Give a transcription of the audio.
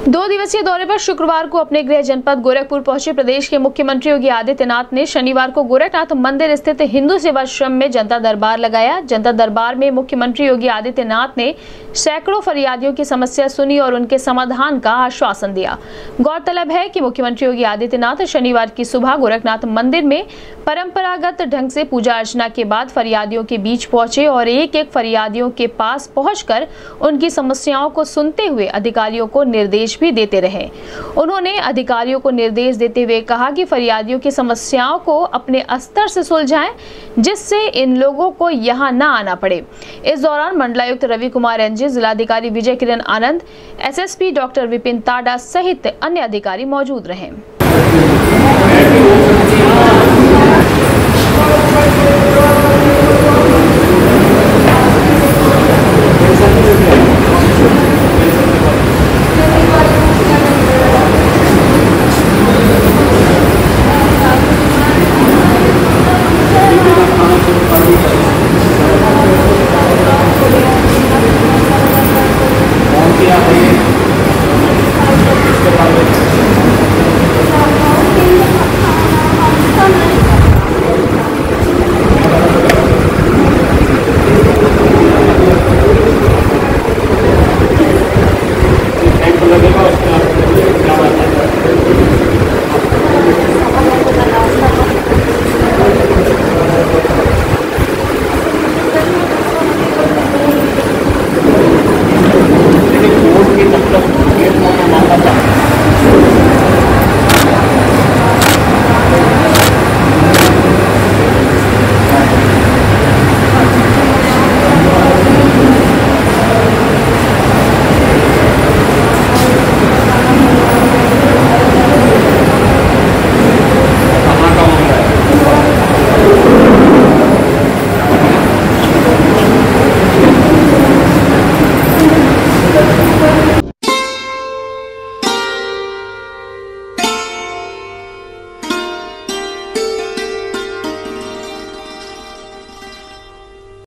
दो दिवसीय दौरे पर शुक्रवार को अपने गृह जनपद गोरखपुर पहुँचे प्रदेश के मुख्यमंत्री योगी आदित्यनाथ ने शनिवार को गोरखनाथ मंदिर स्थित हिंदू सेवाश्रम में जनता दरबार लगाया। जनता दरबार में मुख्यमंत्री योगी आदित्यनाथ ने सैकड़ों फरियादियों की समस्या सुनी और उनके समाधान का आश्वासन दिया। गौरतलब है कि मुख्यमंत्री योगी आदित्यनाथ शनिवार की सुबह गोरखनाथ मंदिर में परंपरागत ढंग से पूजा अर्चना के बाद फरियादियों के बीच पहुँचे और एक एक फरियादियों के पास पहुंचकर उनकी समस्याओं को सुनते हुए अधिकारियों को निर्देश भी देते रहे। उन्होंने अधिकारियों को निर्देश देते हुए कहा कि फरियादियों की समस्याओं को अपने स्तर से सुलझाएँ, जिससे इन लोगों को यहाँ न आना पड़े। इस दौरान मंडलायुक्त रवि कुमार एनजी जिलाधिकारी Vijay Kiran Anand S SSP doctor Vipin Tada सहित अन्य अधिकारी मौजूद रहे।